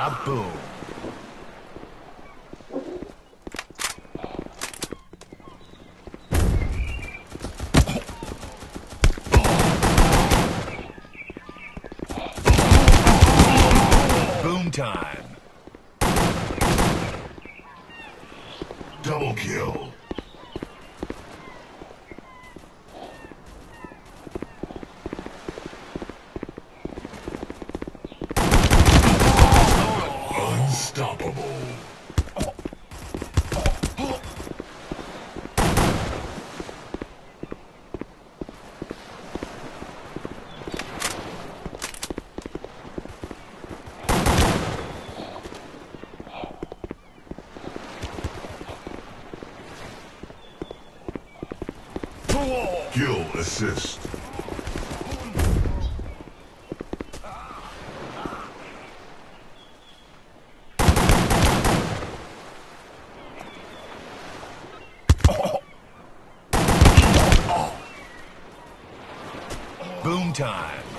Bada boom. Boom time. Double kill. Kill assist. Boom time.